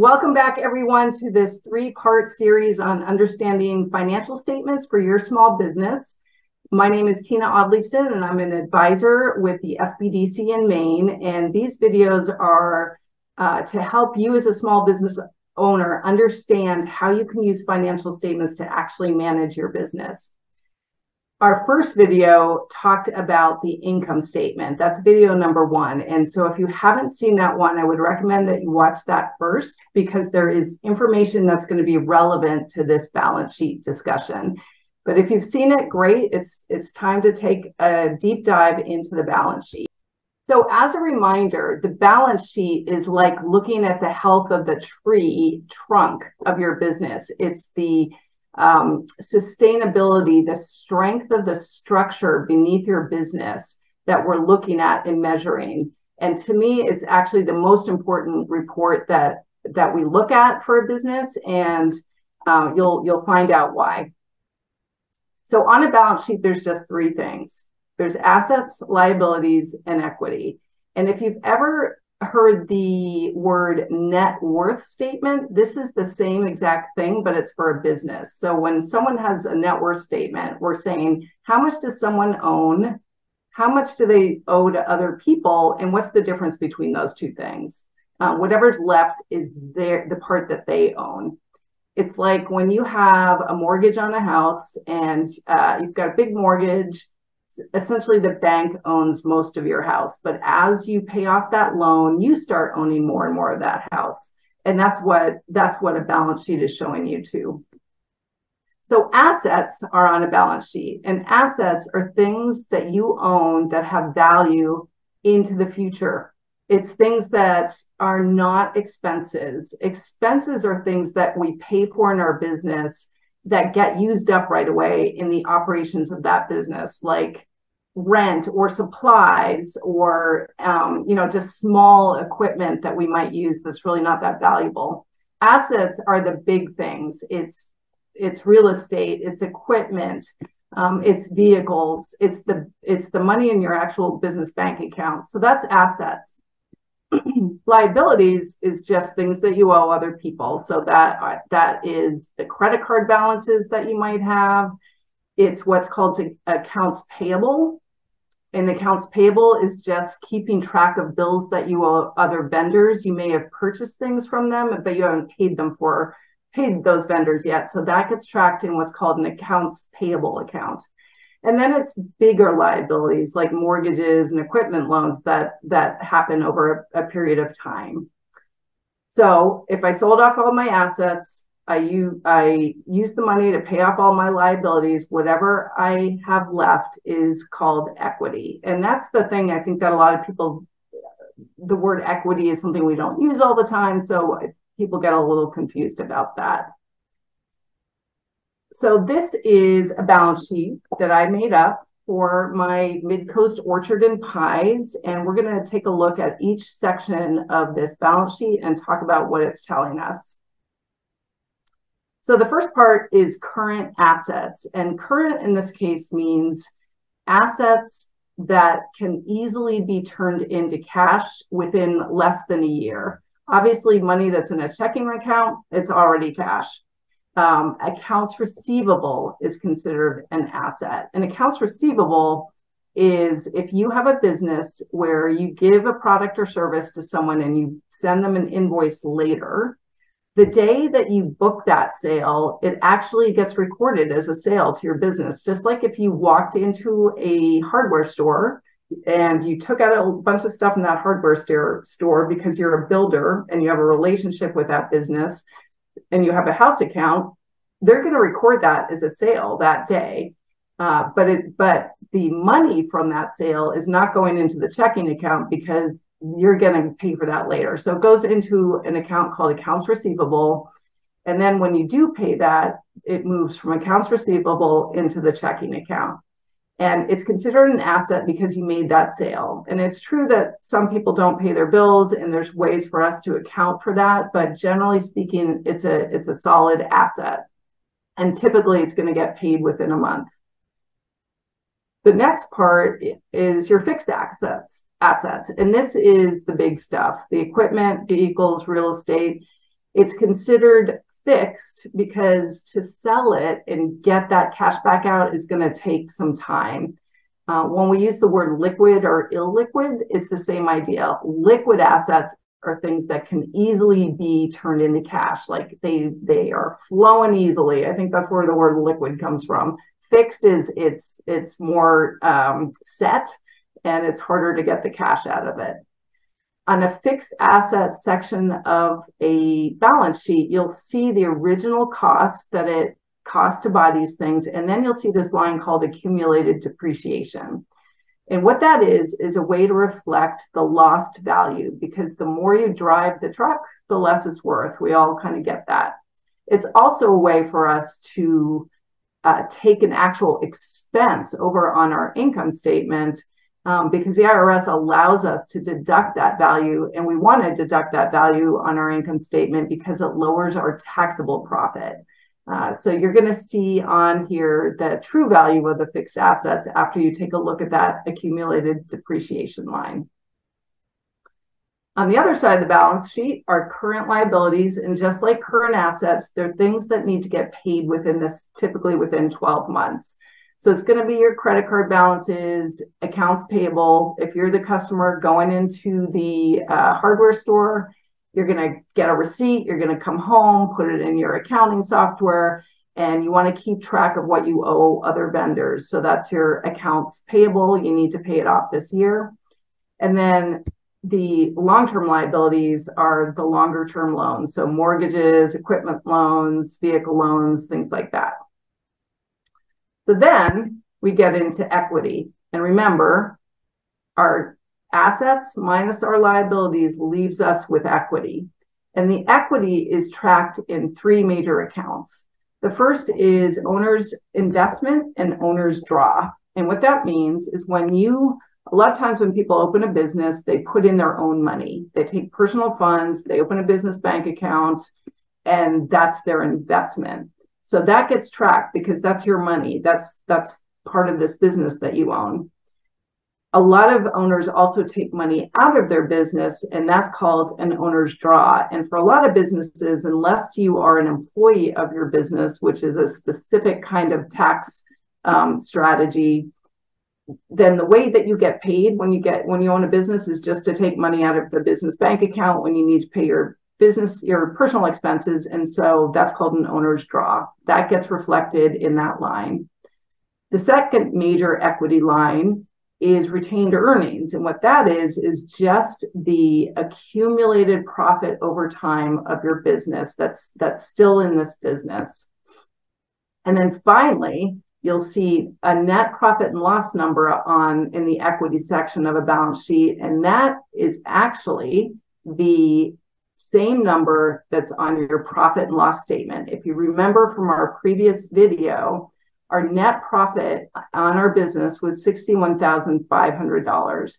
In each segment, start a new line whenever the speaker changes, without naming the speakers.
Welcome back, everyone, to this three part series on understanding financial statements for your small business. My name is Tina Oddleifson, and I'm an advisor with the SBDC in Maine. And these videos are uh, to help you as a small business owner understand how you can use financial statements to actually manage your business. Our first video talked about the income statement. That's video number one. And so if you haven't seen that one, I would recommend that you watch that first because there is information that's going to be relevant to this balance sheet discussion. But if you've seen it, great. It's it's time to take a deep dive into the balance sheet. So as a reminder, the balance sheet is like looking at the health of the tree trunk of your business. It's the um, sustainability, the strength of the structure beneath your business that we're looking at and measuring. And to me, it's actually the most important report that that we look at for a business, and uh, you'll you'll find out why. So on a balance sheet, there's just three things: there's assets, liabilities, and equity. And if you've ever heard the word net worth statement. This is the same exact thing, but it's for a business. So when someone has a net worth statement, we're saying how much does someone own? How much do they owe to other people? And what's the difference between those two things? Um, whatever's left is their the part that they own. It's like when you have a mortgage on a house and uh, you've got a big mortgage essentially the bank owns most of your house but as you pay off that loan you start owning more and more of that house. And that's what that's what a balance sheet is showing you too. So assets are on a balance sheet and assets are things that you own that have value into the future. It's things that are not expenses. Expenses are things that we pay for in our business that get used up right away in the operations of that business, like rent or supplies or um, you know just small equipment that we might use that's really not that valuable. Assets are the big things. It's it's real estate, it's equipment, um, it's vehicles, it's the it's the money in your actual business bank account. So that's assets. liabilities is just things that you owe other people. So that that is the credit card balances that you might have. It's what's called accounts payable. And accounts payable is just keeping track of bills that you owe other vendors. You may have purchased things from them, but you haven't paid them for paid those vendors yet. So that gets tracked in what's called an accounts payable account. And then it's bigger liabilities like mortgages and equipment loans that that happen over a, a period of time. So if I sold off all my assets, I use, use the money to pay off all my liabilities. Whatever I have left is called equity. And that's the thing I think that a lot of people, the word equity is something we don't use all the time. So people get a little confused about that so this is a balance sheet that I made up for my Midcoast Orchard and Pies, and we're going to take a look at each section of this balance sheet and talk about what it's telling us. So the first part is current assets, and current in this case means assets that can easily be turned into cash within less than a year. Obviously, money that's in a checking account, it's already cash um, accounts receivable is considered an asset. And accounts receivable is if you have a business where you give a product or service to someone and you send them an invoice later, the day that you book that sale, it actually gets recorded as a sale to your business. Just like if you walked into a hardware store and you took out a bunch of stuff in that hardware store because you're a builder and you have a relationship with that business and you have a house account, they're going to record that as a sale that day. Uh, but it but the money from that sale is not going into the checking account because you're going to pay for that later. So it goes into an account called accounts receivable. And then when you do pay that, it moves from accounts receivable into the checking account and it's considered an asset because you made that sale. And it's true that some people don't pay their bills and there's ways for us to account for that, but generally speaking, it's a it's a solid asset. And typically it's going to get paid within a month. The next part is your fixed assets assets. And this is the big stuff, the equipment, vehicles, real estate. It's considered fixed because to sell it and get that cash back out is going to take some time. Uh, when we use the word liquid or illiquid, it's the same idea. Liquid assets are things that can easily be turned into cash, like they they are flowing easily. I think that's where the word liquid comes from. Fixed is it's it's more um, set, and it's harder to get the cash out of it on a fixed asset section of a balance sheet, you'll see the original cost that it costs to buy these things. And then you'll see this line called accumulated depreciation. And what that is, is a way to reflect the lost value because the more you drive the truck, the less it's worth. We all kind of get that. It's also a way for us to uh, take an actual expense over on our income statement um, because the IRS allows us to deduct that value, and we want to deduct that value on our income statement because it lowers our taxable profit. Uh, so you're going to see on here the true value of the fixed assets after you take a look at that accumulated depreciation line. On the other side of the balance sheet are current liabilities, and just like current assets, they're things that need to get paid within this, typically within 12 months. So it's going to be your credit card balances, accounts payable. If you're the customer going into the uh, hardware store, you're going to get a receipt, you're going to come home, put it in your accounting software, and you want to keep track of what you owe other vendors. So that's your accounts payable. You need to pay it off this year. And then the long-term liabilities are the longer term loans. So mortgages, equipment loans, vehicle loans, things like that. So then we get into equity. And remember, our assets minus our liabilities leaves us with equity. And the equity is tracked in three major accounts. The first is owner's investment and owner's draw. And what that means is when you, a lot of times when people open a business, they put in their own money. They take personal funds, they open a business bank account, and that's their investment. So that gets tracked because that's your money. That's that's part of this business that you own. A lot of owners also take money out of their business, and that's called an owner's draw. And for a lot of businesses, unless you are an employee of your business, which is a specific kind of tax um, strategy, then the way that you get paid when you get when you own a business is just to take money out of the business bank account when you need to pay your business your personal expenses and so that's called an owner's draw. That gets reflected in that line. The second major equity line is retained earnings and what that is is just the accumulated profit over time of your business that's that's still in this business. And then finally you'll see a net profit and loss number on in the equity section of a balance sheet and that is actually the same number that's on your profit and loss statement. If you remember from our previous video, our net profit on our business was $61,500.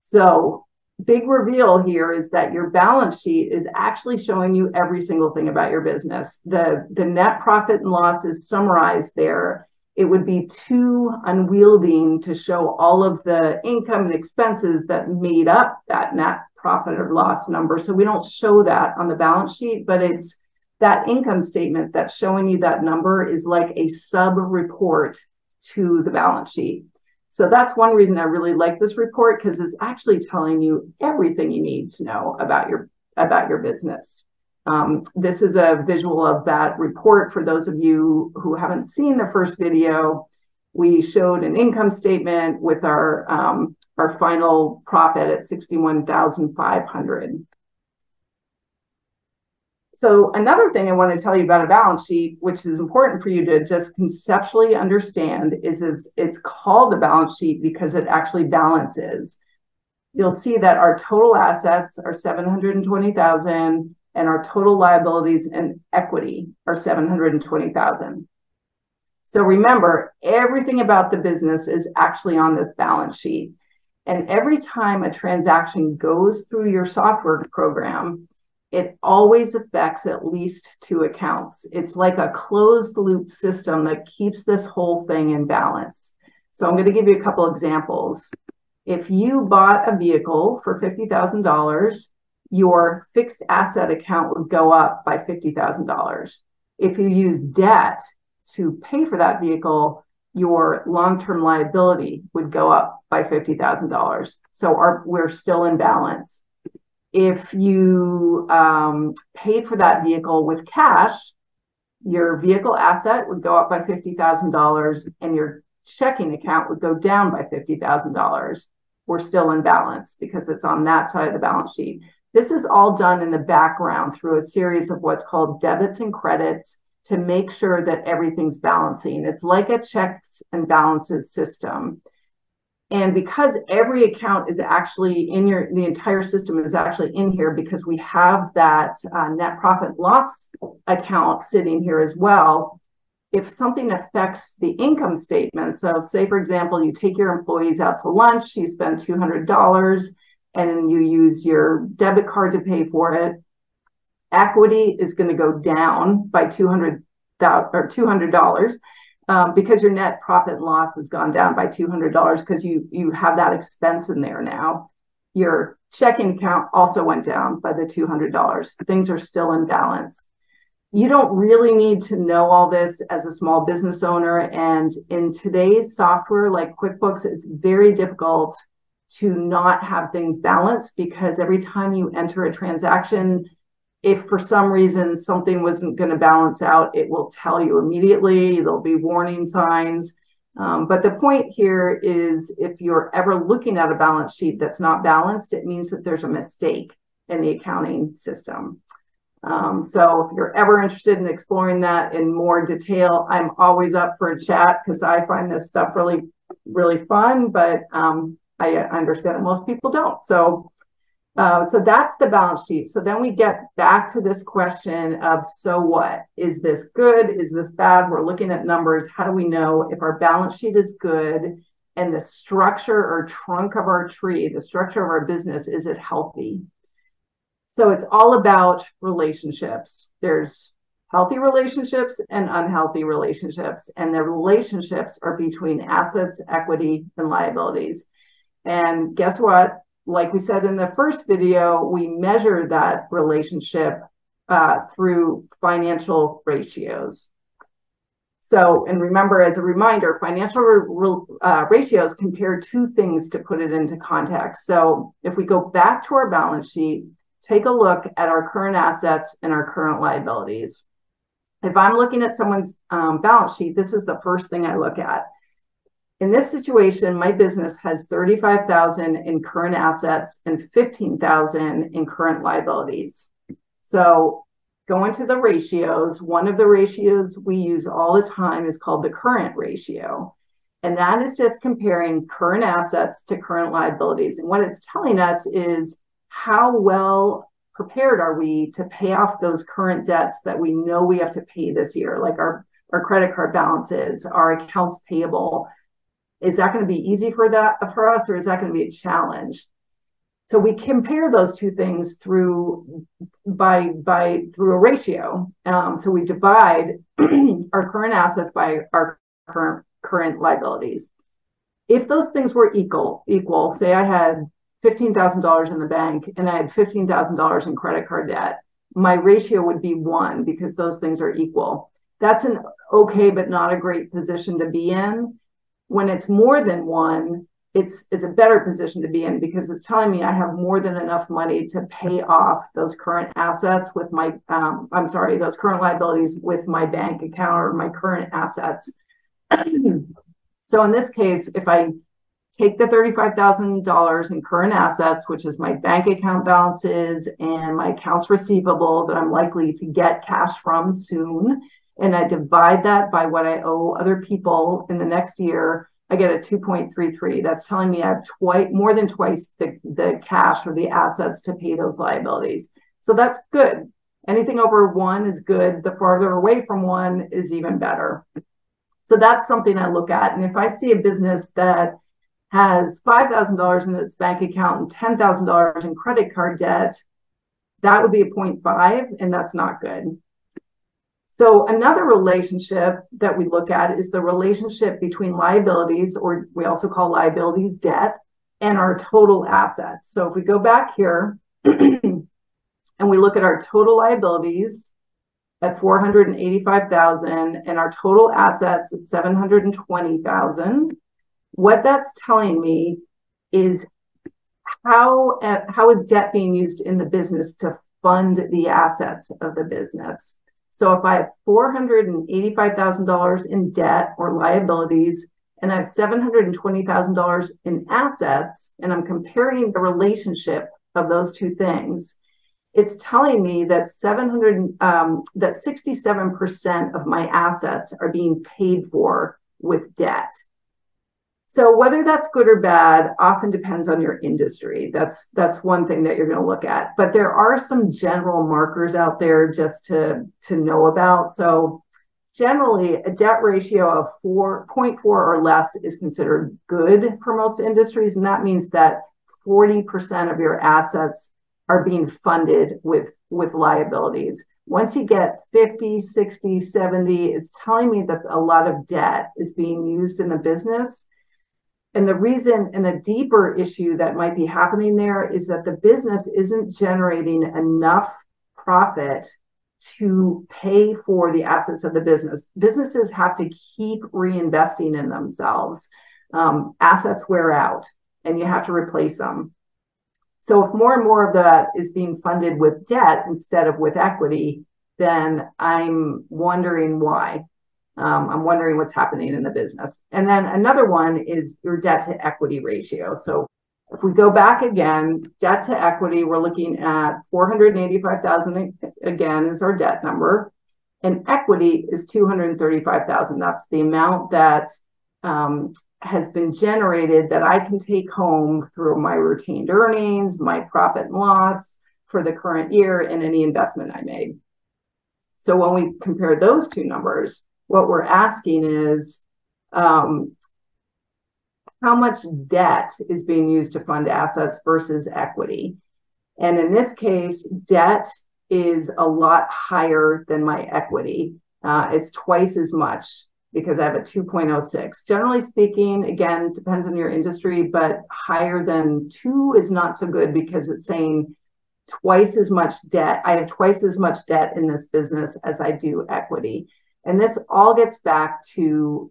So, big reveal here is that your balance sheet is actually showing you every single thing about your business. The, the net profit and loss is summarized there. It would be too unwieldy to show all of the income and expenses that made up that net profit or loss number. So we don't show that on the balance sheet, but it's that income statement that's showing you that number is like a sub report to the balance sheet. So that's one reason I really like this report because it's actually telling you everything you need to know about your about your business. Um, this is a visual of that report for those of you who haven't seen the first video. We showed an income statement with our um, our final profit at 61,500. So another thing I want to tell you about a balance sheet, which is important for you to just conceptually understand, is, is it's called a balance sheet because it actually balances. You'll see that our total assets are 720,000 and our total liabilities and equity are 720,000. So remember, everything about the business is actually on this balance sheet. And every time a transaction goes through your software program, it always affects at least two accounts. It's like a closed loop system that keeps this whole thing in balance. So I'm going to give you a couple examples. If you bought a vehicle for $50,000, your fixed asset account would go up by $50,000. If you use debt to pay for that vehicle, your long-term liability would go up by $50,000. So our, we're still in balance. If you um, paid for that vehicle with cash, your vehicle asset would go up by $50,000 and your checking account would go down by $50,000. We're still in balance because it's on that side of the balance sheet. This is all done in the background through a series of what's called debits and credits to make sure that everything's balancing. It's like a checks and balances system. And because every account is actually in your, the entire system is actually in here because we have that uh, net profit loss account sitting here as well. If something affects the income statement, so say for example, you take your employees out to lunch, you spend $200 and you use your debit card to pay for it, equity is going to go down by 200 or $200 um, because your net profit and loss has gone down by $200 because you you have that expense in there now. Your checking account also went down by the $200. Things are still in balance. You don't really need to know all this as a small business owner. And in today's software like QuickBooks, it's very difficult to not have things balanced because every time you enter a transaction, if for some reason something wasn't going to balance out, it will tell you immediately. There'll be warning signs. Um, but the point here is if you're ever looking at a balance sheet that's not balanced, it means that there's a mistake in the accounting system. Um, so if you're ever interested in exploring that in more detail, I'm always up for a chat because I find this stuff really, really fun, but um, I understand that most people don't. So uh, so that's the balance sheet. So then we get back to this question of so what? Is this good? Is this bad? We're looking at numbers. How do we know if our balance sheet is good and the structure or trunk of our tree, the structure of our business, is it healthy? So it's all about relationships. There's healthy relationships and unhealthy relationships, and the relationships are between assets, equity, and liabilities. And guess what? Like we said in the first video, we measure that relationship uh, through financial ratios. So, and remember, as a reminder, financial uh, ratios compare two things to put it into context. So, if we go back to our balance sheet, take a look at our current assets and our current liabilities. If I'm looking at someone's um, balance sheet, this is the first thing I look at. In this situation, my business has 35,000 in current assets and 15,000 in current liabilities. So going to the ratios, one of the ratios we use all the time is called the current ratio. And that is just comparing current assets to current liabilities. And what it's telling us is how well prepared are we to pay off those current debts that we know we have to pay this year, like our, our credit card balances, our accounts payable, is that going to be easy for that for us, or is that going to be a challenge? So we compare those two things through by by through a ratio. Um, so we divide our current assets by our current current liabilities. If those things were equal, equal, say I had fifteen thousand dollars in the bank and I had fifteen thousand dollars in credit card debt, my ratio would be one because those things are equal. That's an okay but not a great position to be in when it's more than one, it's it's a better position to be in because it's telling me I have more than enough money to pay off those current assets with my um, I'm sorry those current liabilities with my bank account or my current assets. so in this case, if I take the $35,000 in current assets, which is my bank account balances and my accounts receivable that I'm likely to get cash from soon, and I divide that by what I owe other people in the next year, I get a 2.33. That's telling me I have twice more than twice the, the cash or the assets to pay those liabilities. So that's good. Anything over one is good. The farther away from one is even better. So that's something I look at. And if I see a business that has $5,000 in its bank account and $10,000 in credit card debt, that would be a 0.5, and that's not good. So another relationship that we look at is the relationship between liabilities, or we also call liabilities debt, and our total assets. So if we go back here, and we look at our total liabilities at 485,000 and our total assets at 720,000, what that's telling me is how uh, how is debt being used in the business to fund the assets of the business? So if I have $485,000 in debt or liabilities and I have $720,000 in assets and I'm comparing the relationship of those two things, it's telling me that 700 um, that 67% of my assets are being paid for with debt so whether that's good or bad often depends on your industry that's that's one thing that you're going to look at but there are some general markers out there just to to know about so generally a debt ratio of 4.4 or less is considered good for most industries and that means that 40% of your assets are being funded with with liabilities. Once you get 50, 60, 70, it's telling me that a lot of debt is being used in the business. And the reason and a deeper issue that might be happening there is that the business isn't generating enough profit to pay for the assets of the business. Businesses have to keep reinvesting in themselves. Um, assets wear out and you have to replace them. So if more and more of that is being funded with debt instead of with equity, then I'm wondering why. Um, I'm wondering what's happening in the business. And then another one is your debt to equity ratio. So if we go back again, debt to equity, we're looking at 485,000 again is our debt number, and equity is 235,000. That's the amount that um, has been generated that I can take home through my retained earnings, my profit and loss for the current year, and any investment I made. So when we compare those two numbers, what we're asking is um, how much debt is being used to fund assets versus equity. And in this case, debt is a lot higher than my equity. Uh, it's twice as much because I have a 2.06. Generally speaking, again, depends on your industry, but higher than two is not so good because it's saying twice as much debt. I have twice as much debt in this business as I do equity. And this all gets back to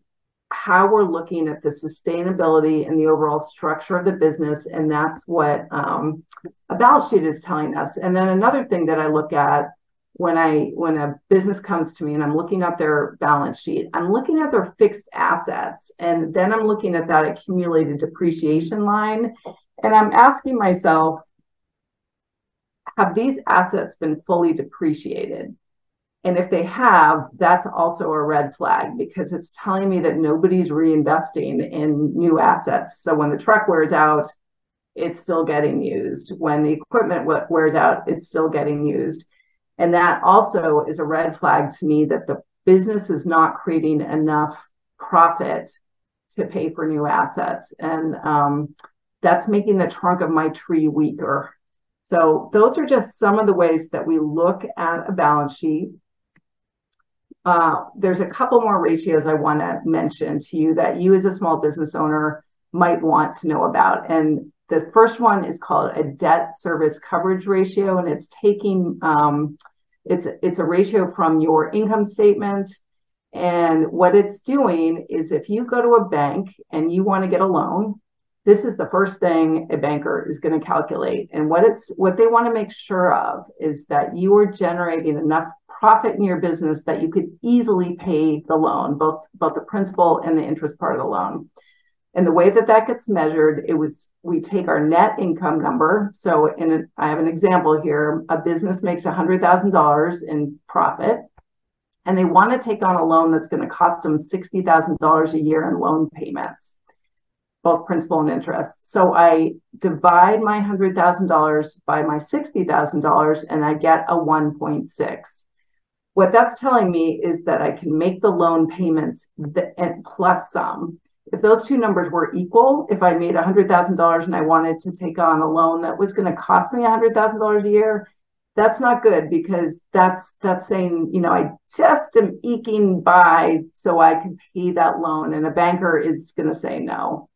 how we're looking at the sustainability and the overall structure of the business. And that's what um, a balance sheet is telling us. And then another thing that I look at when I when a business comes to me and I'm looking at their balance sheet, I'm looking at their fixed assets and then I'm looking at that accumulated depreciation line and I'm asking myself have these assets been fully depreciated? And if they have, that's also a red flag because it's telling me that nobody's reinvesting in new assets. So when the truck wears out, it's still getting used. When the equipment wears out, it's still getting used. And that also is a red flag to me that the business is not creating enough profit to pay for new assets. And um, that's making the trunk of my tree weaker. So those are just some of the ways that we look at a balance sheet. Uh, there's a couple more ratios I want to mention to you that you as a small business owner might want to know about. And the first one is called a debt service coverage ratio, and it's taking um, it's it's a ratio from your income statement. And what it's doing is if you go to a bank and you want to get a loan, this is the first thing a banker is going to calculate. And what it's what they want to make sure of is that you are generating enough profit in your business that you could easily pay the loan, both both the principal and the interest part of the loan. And the way that that gets measured, it was we take our net income number. So, in a, I have an example here: a business makes hundred thousand dollars in profit, and they want to take on a loan that's going to cost them sixty thousand dollars a year in loan payments, both principal and interest. So I divide my hundred thousand dollars by my sixty thousand dollars, and I get a one point six. What that's telling me is that I can make the loan payments and plus some if those two numbers were equal, if I made $100,000 and I wanted to take on a loan that was going to cost me $100,000 a year, that's not good because that's that's saying, you know, I just am eking by so I can pay that loan and a banker is going to say no.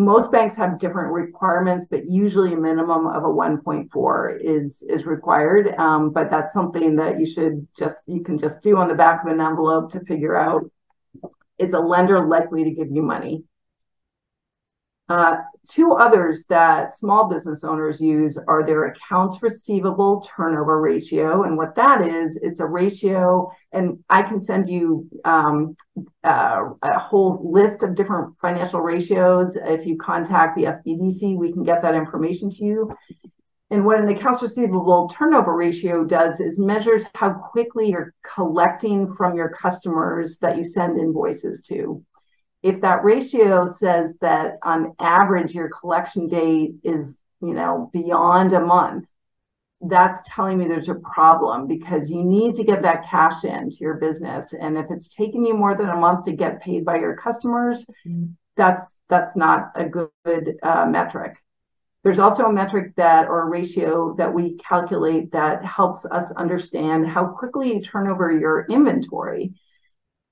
Most banks have different requirements, but usually a minimum of a 1.4 is is required. Um, but that's something that you should just you can just do on the back of an envelope to figure out is a lender likely to give you money. Uh, two others that small business owners use are their accounts receivable turnover ratio. And what that is, it's a ratio, and I can send you um, uh, a whole list of different financial ratios. If you contact the SBDC, we can get that information to you. And what an accounts receivable turnover ratio does is measures how quickly you're collecting from your customers that you send invoices to if that ratio says that on average your collection date is you know beyond a month that's telling me there's a problem because you need to get that cash into your business. And if it's taking you more than a month to get paid by your customers mm-hmm. that's that's not a good uh, metric. There's also a metric that or a ratio that we calculate that helps us understand how quickly you turn over your inventory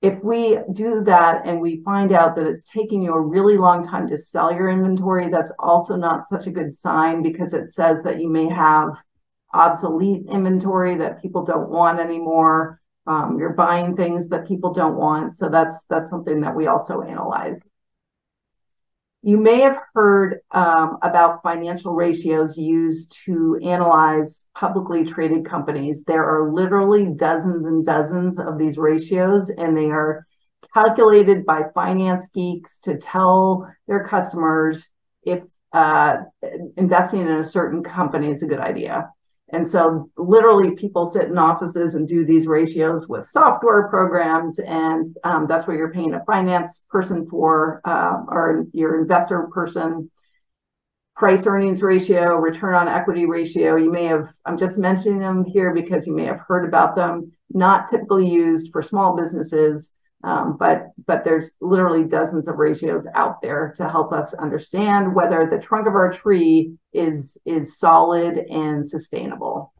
if we do that and we find out that it's taking you a really long time to sell your inventory, that's also not such a good sign because it says that you may have obsolete inventory that people don't want anymore. Um, you're buying things that people don't want. So that's that's something that we also analyze. You may have heard um, about financial ratios used to analyze publicly traded companies. There are literally dozens and dozens of these ratios, and they are calculated by finance geeks to tell their customers if uh, investing in a certain company is a good idea. And so literally people sit in offices and do these ratios with software programs. And um, that's what you're paying a finance person for uh, or your investor person. Price earnings ratio, return on equity ratio. You may have, I'm just mentioning them here because you may have heard about them, not typically used for small businesses. Um, but but there's literally dozens of ratios out there to help us understand whether the trunk of our tree is is solid and sustainable.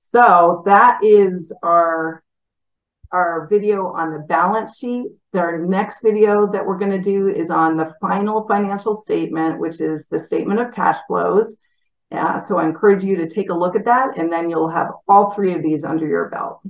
So that is our our video on the balance sheet. Our next video that we're going to do is on the final financial statement, which is the statement of cash flows. Uh, so I encourage you to take a look at that, and then you'll have all three of these under your belt.